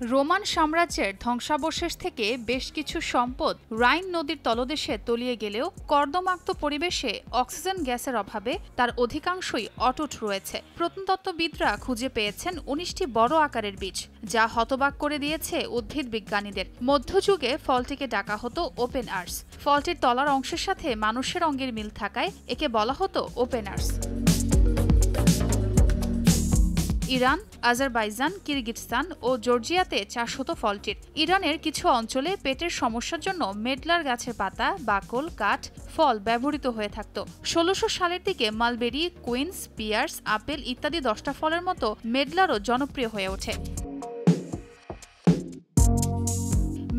Roman সাম্রাজ্যের ধ্বংসাবশেষ থেকে বেশ কিছু সম্পদ রাইন নদীর তলদেশে তলিয়ে গেলেও কর্দমাক্ত পরিবেশে অক্সিজেন গ্যাসের অভাবে তার অধিকাংশই অটুট রয়েছে। প্রত্নতত্ত্ববিদরা খুঁজে পেয়েছেন উনিশটি বড় আকারের বীজ, যা হতবাক করে দিয়েছে উদ্ভিদ বিজ্ঞানীদের। মধ্যযুগে ফলটিকে ডাকা হতো ওপেন আর্স। ফলটির তলার অংশের সাথে মানুষের অঙ্গের মিল থাকায় একে বলা হতো open arse. Iran, Azerbaijan, Kyrgyzstan ও জর্জিয়াতে চাষ হতো ফলটির। ইরানের কিছু অঞ্চলে পেটের সমস্যার জন্য মেডলার গাছের পাতা, বাকল, কাঠ, ফল ব্যবহৃত হয়ে থাকত। ষোলোশো সালের দিকে মালবেরি, কুইন্স, পিয়ার্স, আপেল ইত্যাদি দশটা ফলের মতো মেডলারও জনপ্রিয় হয়ে ওঠে।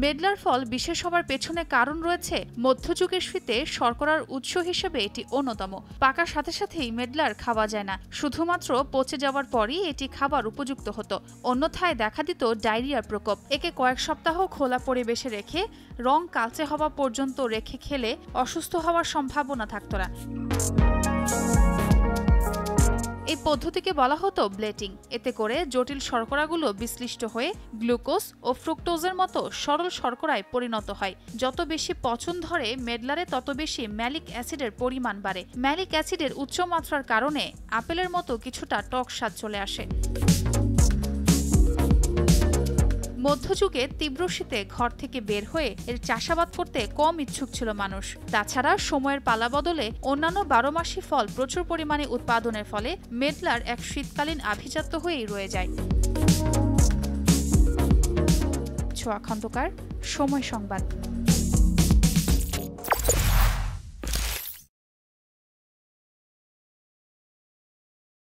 মেডলার ফল বিশেষ হবার পেছনে কারণ রয়েছে মধ্যযুগের শীতে শর্করার উৎস হিসেবে এটি অন্যতম। পাকার সাথে সাথেই মেডলার খাওয়া যায় না। শুধুমাত্র পচে যাওয়ার পরই এটি খাবার উপযুক্ত হতো। অন্যথায় দেখা দিত ডায়রিয়ার প্রকোপ। একে কয়েক সপ্তাহ খোলা পরিবেশে রেখে, রং কালচে হওয়া পর্যন্ত রেখে খেলে অসুস্থ হওয়ার সম্ভাবনা থাকত না। এই পদ্ধতিকে বলা হতো ব্লেটিং। এতে করে জটিল শর্করাগুলো বিশ্লিষ্ট হয়ে গ্লুকোজ ও ফ্রুক্টোজের মতো সরল শর্করায় পরিণত হয়। যত বেশি পচন ধরে মেডলারে, তত বেশি ম্যালিক অ্যাসিডের পরিমাণ বাড়ে। ম্যালিক অ্যাসিডের উচ্চ মাত্রার কারণে আপেলের মতো কিছুটা টক স্বাদ চলে আসে। মধ্যযুগে তীব্র শীতে ঘর থেকে বের হয়ে এর চাষাবাদ করতে কম ইচ্ছুক ছিল মানুষ। তাছাড়া সময়ের পালা বদলে অন্যান্য বারো মাসি ফল প্রচুর পরিমাণে উৎপাদনের ফলে মেডলার এক শীতকালীন আভিজাত্য হয়েই রয়ে যায়। ছোয়া খন্দকার সময় সংবাদ।